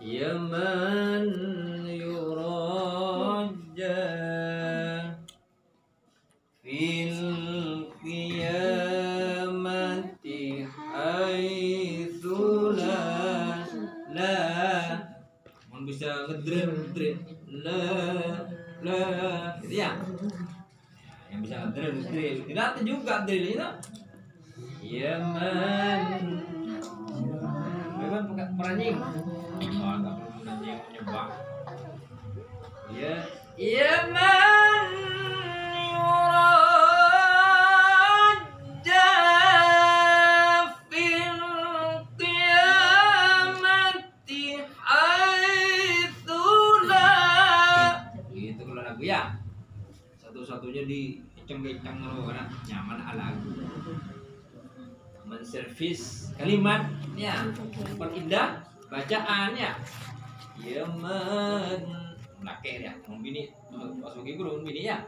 Yaman yuraja fil qiyamati haitsu la la Mun bisa ngedrill ngedrill la la. Gitu ya? Yang bisa ngedrill ngedrill tidak juga drill itu Yaman Memang fil qiyamati haitsu la Gitu ya. Satu-satunya di kenceng-kenceng kalau karena nyaman ala lagu menservis kalimat ya. Perindah bacaannya ya. Men. Laki ya. Membini pas bagi guru membini ya.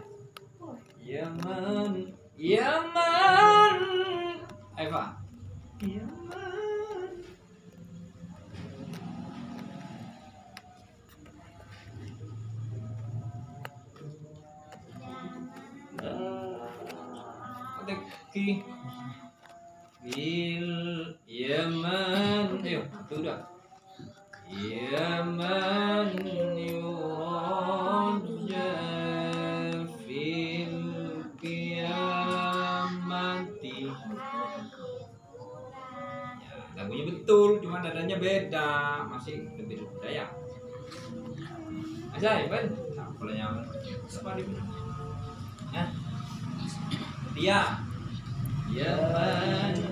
Ya men. Ya men. Eva ya men. Ki Bil Yaman Ayo, itu udah Yaman yuraja fil qiyamati ya, Lagunya betul, cuma nadanya beda. Masih lebih budaya Aja, Iban Apa di Coba kalau Tilawah Anak-anak Tuan Ya, dia. Yaman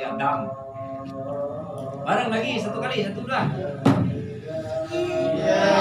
lihat dam. Bareng lagi satu kali satu udah. Ya